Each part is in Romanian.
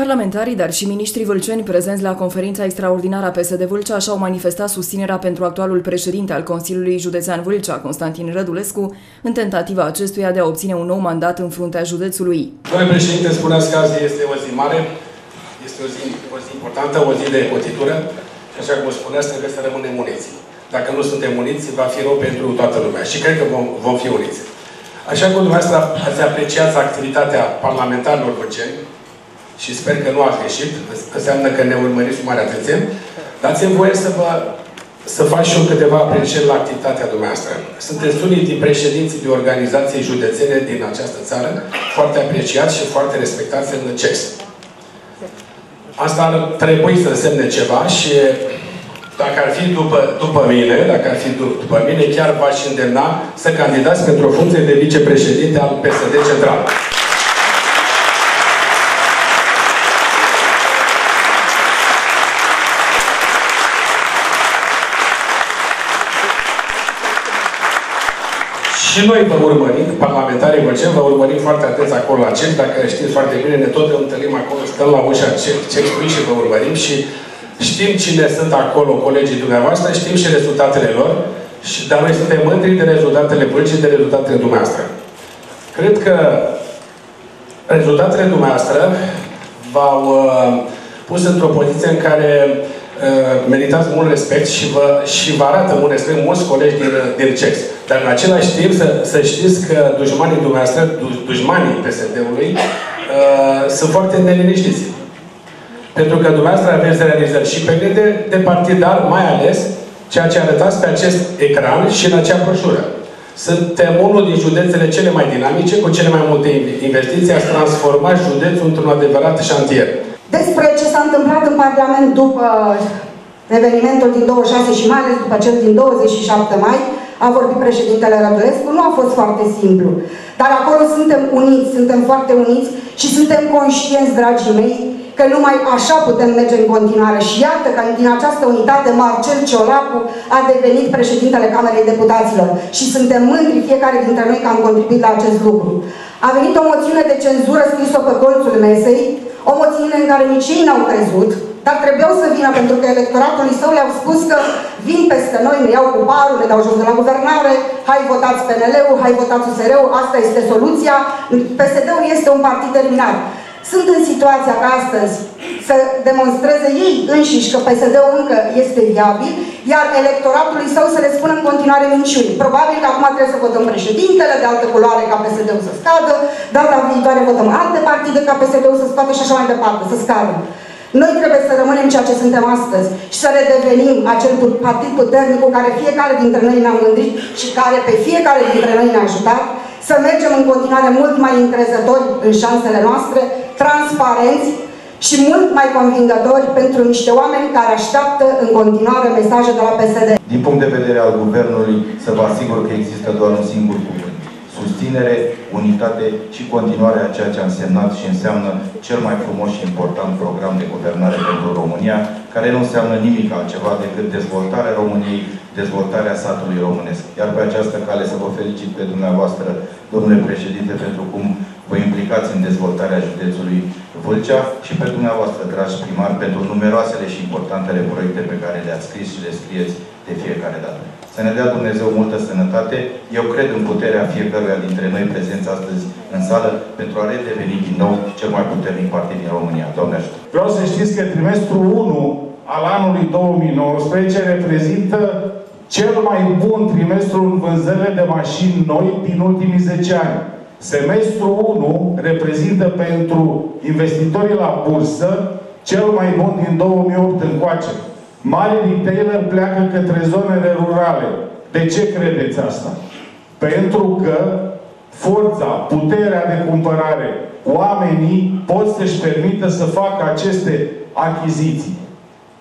Parlamentarii, dar și miniștrii vâlceni prezenți la conferința extraordinară a PSD Vâlcea și-au manifestat susținerea pentru actualul președinte al Consiliului Județean Vâlcea, Constantin Rădulescu, în tentativa acestuia de a obține un nou mandat în fruntea județului. Domnule președinte, spuneați că azi este o zi mare, este o zi, o zi importantă, o zi de cotitură și așa cum spuneați, trebuie să rămânem uniți. Dacă nu suntem uniți, va fi rău pentru toată lumea și cred că vom, vom fi uniți. Așa cum dumneavoastră ați apreciat activitatea parlamentarilor vâlceni, și sper că nu a greșit, înseamnă că ne urmăriți cu mare atenție, dați-mi voie să vă să fac și eu câteva aprecieri la activitatea dumneavoastră. Sunteți unii din președinții de organizații județene din această țară, foarte apreciați și foarte respectați în CEX. Asta ar trebui să însemne ceva și dacă ar fi după, după mine, dacă ar fi după mine, chiar v-aș îndemna să candidați pentru o funcție de vicepreședinte al PSD Central. Și noi vă urmărim, parlamentarii Văcem, vă urmărim foarte atenți acolo la CEC, dacă știți foarte bine, ne tot întâlnim acolo, stăm la ușa CEC și vă urmărim și știm cine sunt acolo colegii dumneavoastră, știm și rezultatele lor, și, dar noi suntem mândri de rezultatele politice, de rezultatele dumneavoastră. Cred că rezultatele dumneavoastră v-au uh, pus într-o poziție în care uh, meritați mult respect și vă, și vă arată mult respect mulți colegi din, din CEX. Dar în același timp să, să știți că dușmanii dumneavoastră, dușmanii PSD-ului, uh, sunt foarte neliniștiți. Pentru că dumneavoastră aveți realizări și pe de, de partidar, mai ales ceea ce arătați pe acest ecran și în acea broșură. Suntem unul din județele cele mai dinamice, cu cele mai multe investiții, ați transformat județul într-un adevărat șantier. Despre ce s-a întâmplat în Parlament după evenimentul din 26 și mai ales după cel din 27 mai, a vorbit președintele Rădulescu, nu a fost foarte simplu. Dar acolo suntem uniți, suntem foarte uniți și suntem conștienți, dragii mei, că numai așa putem merge în continuare. Și iată că din această unitate Marcel Ciolacu a devenit președintele Camerei Deputaților. Și suntem mândri fiecare dintre noi că am contribuit la acest lucru. A venit o moțiune de cenzură scrisă pe colțul mesei, o moțiune în care nici ei n-au crezut, dar trebuiau să vină pentru că electoratului său le-au spus că vin peste noi, ne iau cu parul, ne dau jos de la guvernare, hai votați PNL-ul, hai votați USR-ul, asta este soluția. PSD-ul este un partid terminat. Sunt în situația ca astăzi să demonstreze ei înșiși că PSD-ul încă este viabil, iar electoratului său să le spună în continuare minciuni. Probabil că acum trebuie să votăm președintele de altă culoare ca PSD-ul să scadă, data viitoare votăm alte partide ca PSD-ul să scoată și așa mai departe, să scadă. Noi trebuie să rămânem ceea ce suntem astăzi și să redevenim acel partid puternic cu care fiecare dintre noi ne-am mândrit și care pe fiecare dintre noi ne-a ajutat, să mergem în continuare mult mai încrezători în șansele noastre, transparenți și mult mai convingători pentru niște oameni care așteaptă în continuare mesaje de la PSD. Din punct de vedere al Guvernului, să vă asigur că există doar un singur cuvânt susținere, unitate și continuare a ceea ce a însemnat și înseamnă cel mai frumos și important program de guvernare pentru România, care nu înseamnă nimic altceva decât dezvoltarea României, dezvoltarea satului românesc. Iar pe această cale să vă felicit pe dumneavoastră, domnule președinte, pentru cum vă implicați în dezvoltarea județului Vâlcea și pe dumneavoastră, dragi primari, pentru numeroasele și importantele proiecte pe care le-ați scris și le scrieți de fiecare dată. Să ne dea Dumnezeu multă sănătate. Eu cred în puterea fiecăruia dintre noi prezenți astăzi în sală pentru a redeveni din nou cel mai puternic partid din România. Doamne ajută! Vreau să știți că trimestrul 1 al anului 2019 reprezintă cel mai bun trimestru în vânzările de mașini noi din ultimii 10 ani. Semestrul 1 reprezintă pentru investitorii la bursă cel mai bun din 2008 încoace. Mari retailer pleacă către zonele rurale. De ce credeți asta? Pentru că forța, puterea de cumpărare, oamenii pot să-și permită să facă aceste achiziții.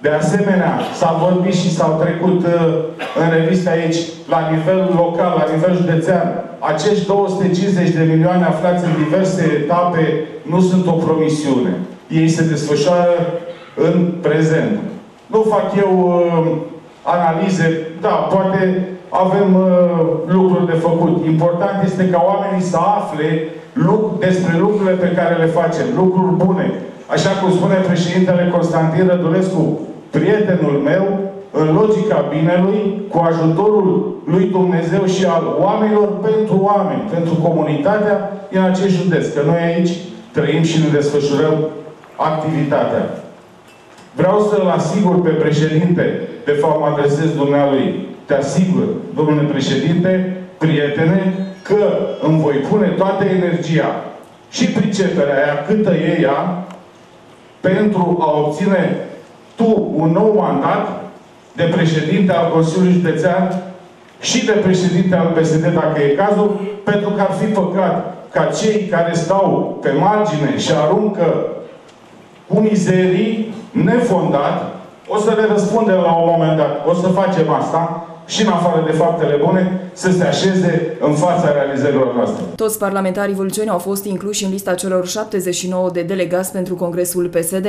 De asemenea, s-a vorbit și s-au trecut uh, în revistă aici, la nivel local, la nivel județean, acești 250 de milioane aflați în diverse etape nu sunt o promisiune. Ei se desfășoară în prezent. Nu fac eu uh, analize, da, poate avem uh, lucruri de făcut. Important este ca oamenii să afle lucr- despre lucrurile pe care le facem, lucruri bune. așa cum spune președintele Constantin Rădulescu, prietenul meu, în logica binelui, cu ajutorul lui Dumnezeu și al oamenilor pentru oameni, pentru comunitatea în acest județ. Că noi aici trăim și ne desfășurăm activitatea. Vreau să-l asigur pe președinte, de fapt mă adresez dumnealui, te asigur, domnule președinte, prietene, că îmi voi pune toată energia și priceperea aia, câtă e ea, pentru a obține tu un nou mandat de președinte al Consiliului Județean și de președinte al PSD, dacă e cazul, pentru că ar fi păcat ca cei care stau pe margine și aruncă cu mizerii nefondat, o să le răspundem la un moment dat. O să facem asta și în afară de faptele bune, să se așeze în fața realizărilor noastre. Toți parlamentarii vâlceni au fost incluși în lista celor 79 de delegați pentru Congresul PSD.